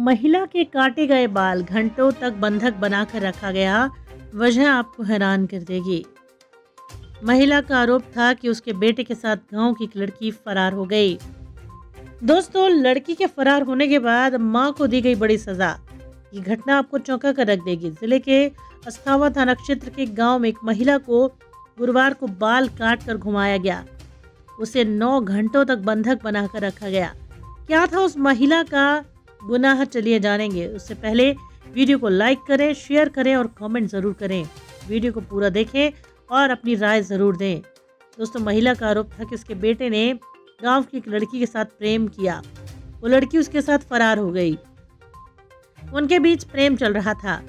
महिला के काटे गए बाल घंटों तक बंधक बनाकर रखा गया, वजह आपको हैरान कर देगी। महिला का आरोप था कि उसके बेटे के साथ गाँव की एक लड़की फरार हो गई। दोस्तों, लड़की के फरार होने के बाद माँ को दी गई बड़ी सजा। ये घटना आपको चौंका कर रख देगी। ज़िले के अस्थावा थाना क्षेत्र के गाँव में एक महिला को गुरुवार को बाल काट कर घुमाया गया। उसे नौ घंटों तक बंधक बनाकर रखा गया। क्या था उस महिला का गुनाह चलिए जानेंगे। उससे पहले वीडियो को लाइक करें शेयर करें और कमेंट ज़रूर करें। वीडियो को पूरा देखें और अपनी राय ज़रूर दें। दोस्तों, महिला का आरोप था कि उसके बेटे ने गाँव की एक लड़की के साथ प्रेम किया। वो लड़की उसके साथ फरार हो गई। उनके बीच प्रेम चल रहा था।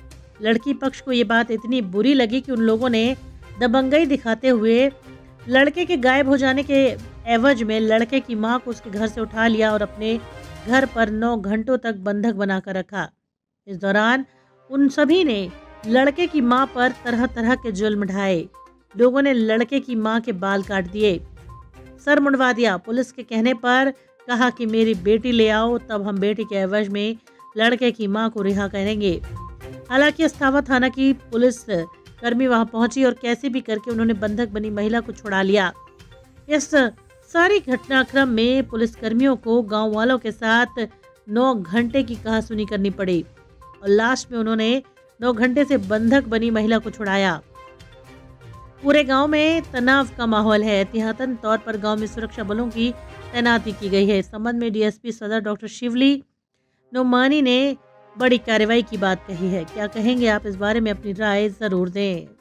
लड़की पक्ष को ये बात इतनी बुरी लगी कि उन लोगों ने दबंगई दिखाते हुए लड़के के गायब हो जाने के एवज में लड़के की माँ को उसके घर से उठा लिया और अपने घर पर नौ घंटों तक बंधक बनाकर रखा। इस दौरान उन सभी ने लड़के की माँ पर तरह तरह के जुल्म ढाए। लोगों ने लड़के की माँ के बाल काट दिए। सर मुंडवा दिया। पुलिस के कहने पर कहा कि मेरी बेटी ले आओ, तब हम बेटी के एवज में लड़के की माँ को रिहा करेंगे। हालाँकि अस्थावा थाना की पुलिस कर्मी वहाँ पहुँची और कैसे भी करके उन्होंने बंधक बनी महिला को छुड़ा लिया। इस सारी घटनाक्रम में पुलिस कर्मियों को गाँव वालों के साथ नौ घंटे की कहासुनी करनी पड़ी और लास्ट में उन्होंने नौ घंटे से बंधक बनी महिला को छुड़ाया। पूरे गाँव में तनाव का माहौल है। एहतियातन तौर पर गाँव में सुरक्षा बलों की तैनाती की गई है। इस संबंध में डीएसपी सदर डॉक्टर शिवली नोमानी ने बड़ी कार्रवाई की बात कही है। क्या कहेंगे आप इस बारे में? अपनी राय ज़रूर दें।